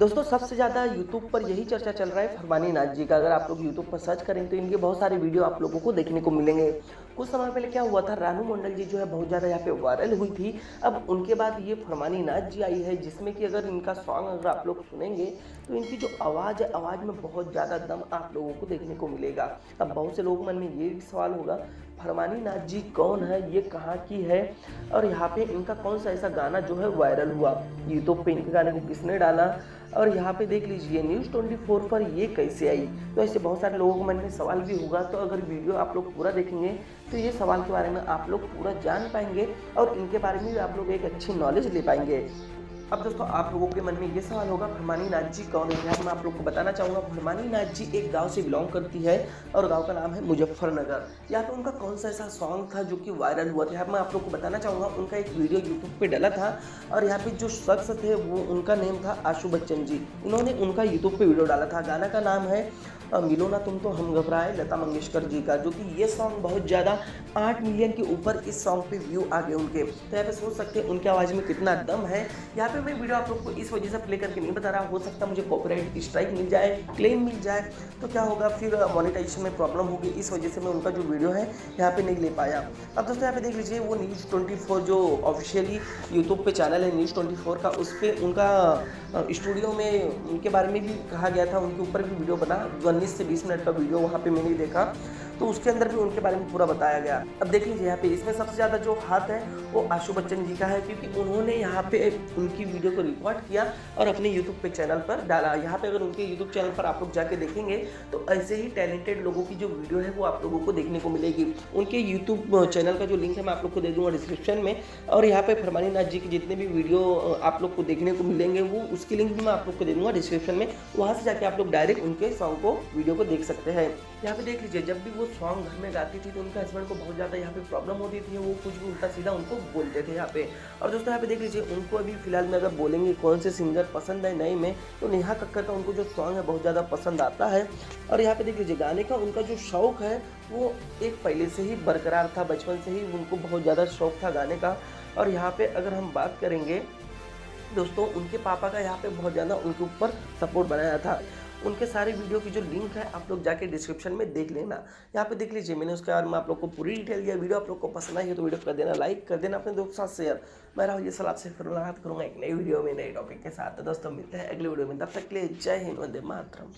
दोस्तों, सबसे ज़्यादा यूट्यूब पर यही चर्चा चल रहा है फरमानी नाथ जी का। अगर आप लोग यूट्यूब पर सर्च करें तो इनके बहुत सारे वीडियो आप लोगों को देखने को मिलेंगे। कुछ समय पहले क्या हुआ था, रानू मंडल जी जो है बहुत ज़्यादा यहाँ पे वायरल हुई थी। अब उनके बाद ये फरमानी नाथ जी आई है, जिसमें कि अगर इनका सॉन्ग अगर आप लोग सुनेंगे तो इनकी जो आवाज़ है, आवाज़ में बहुत ज़्यादा दम आप लोगों को देखने को मिलेगा। अब बहुत से लोगों मन में ये भी सवाल होगा, फरमानी नाथ जी कौन है, ये कहाँ की है, और यहाँ पे इनका कौन सा ऐसा गाना जो है वायरल हुआ? यूट्यूब पे इनके गाने को किसने डाला? और यहाँ पे देख लीजिए न्यूज़ 24 पर ये कैसे आई? तो ऐसे बहुत सारे लोगों के मन में सवाल भी होगा तो अगर वीडियो आप लोग पूरा देखेंगे तो ये सवाल के बारे में आप लोग पूरा जान पाएँगे और इनके बारे में भी आप लोग एक अच्छी नॉलेज ले पाएँगे। अब दोस्तों, आप लोगों के मन में ये सवाल होगा, भरमानी नाथ जी कौन है? मैं आप लोग को बताना चाहूँगा, भरमानी नाथ जी एक गाँव से बिलोंग करती है और गाँव का नाम है मुजफ्फरनगर। यहाँ पे उनका कौन सा ऐसा सॉन्ग था जो कि वायरल हुआ था? यहाँ मैं आप लोग को बताना चाहूँगा, उनका एक वीडियो यूट्यूब पे डाला था और यहाँ पे जो शख्स थे, वो उनका नेम था आशु बच्चन जी। इन्होंने उनका यूट्यूब पर वीडियो डाला था। गाना का नाम है मिलो ना तुम तो हम घबराए, लता मंगेशकर जी का, जो कि ये सॉन्ग बहुत ज़्यादा आठ मिलियन के ऊपर इस सॉन्ग पे व्यू आ गए उनके। तो यहाँ पे सोच सकते हैं, उनकी आवाज़ में कितना दम है। यहाँ पे मैं वीडियो आप लोग को इस वजह से प्ले करके नहीं बता रहा, हो सकता मुझे कॉपीराइट स्ट्राइक मिल जाए क्लेम मिल जाए तो क्या होगा? फिर मोनिटाइजेशन में प्रॉब्लम होगी, इस वजह से मैं उनका जो वीडियो है यहाँ पे नहीं ले पाया। अब दोस्तों यहाँ पे देख लीजिए, वो न्यूज़ ट्वेंटी जो ऑफिशियली यूट्यूब पे चैनल है न्यूज़ ट्वेंटी का, उस पर उनका स्टूडियो में उनके बारे में भी कहा गया था, उनके ऊपर भी वीडियो बना, उन्नीस से बीस मिनट का वीडियो वहाँ पर मैंने देखा। तो उसके अंदर भी उनके बारे में पूरा बताया गया। अब देख लीजिए यहाँ पे, इसमें सबसे ज़्यादा जो हाथ है, वो आशु बच्चन जी का है, क्योंकि उन्होंने यहाँ पे उनकी वीडियो को रिकॉर्ड किया और अपने यूट्यूब पे चैनल पर डाला। यहाँ पे अगर उनके यूट्यूब चैनल पर आप लोग जाके देखेंगे तो ऐसे ही टैलेंटेड लोगों की जो वीडियो है, वो आप लोगों को देखने को मिलेगी। उनके यूट्यूब चैनल का जो लिंक है, मैं आप लोग को दे दूँगा डिस्क्रिप्शन में। और यहाँ पे फरमानी नाथ जी की जितने भी वीडियो आप लोग को देखने को मिलेंगे, वो उसकी लिंक भी मैं आप लोग को दे दूँगा डिस्क्रिप्शन में। वहाँ से जाके आप लोग डायरेक्ट उनके सॉन्ग को वीडियो को देख सकते हैं। यहाँ पे देख लीजिए, जब भी वो सॉन्ग घर में गाती थी तो उनके हस्बैंड को बहुत ज़्यादा यहाँ पे प्रॉब्लम होती थी, वो कुछ भी उल्टा सीधा उनको बोलते थे यहाँ पे। और दोस्तों, यहाँ पे देख लीजिए, उनको अभी फ़िलहाल में अगर बोलेंगे कौन से सिंगर पसंद है नए में तो नेहा कक्कर का उनको जो सॉन्ग है बहुत ज़्यादा पसंद आता है। और यहाँ पे देख लीजिए, गाने का उनका जो शौक है, वो एक पहले से ही बरकरार था, बचपन से ही उनको बहुत ज़्यादा शौक था गाने का। और यहाँ पे अगर हम बात करेंगे, दोस्तों, उनके पापा का यहाँ पे बहुत ज़्यादा उनके ऊपर सपोर्ट बनाया था। उनके सारे वीडियो की जो लिंक है, आप लोग जाके डिस्क्रिप्शन में देख लेना। यहाँ पे देख लीजिए, मैंने उसके बारे में आप लोग को पूरी डिटेल दिया। वीडियो आप लोग को पसंद आई है तो वीडियो कर देना लाइक कर देना अपने दोस्तों साथ शेयर मैं राहुल ये सलाह आपसे फिर मुलाकात करूँगा एक नई वीडियो में, नए टॉपिक के साथ। तो दोस्तों, मिलते हैं अगले वीडियो में। तब तक ले लिए जय हिंद, वंदे मातरम।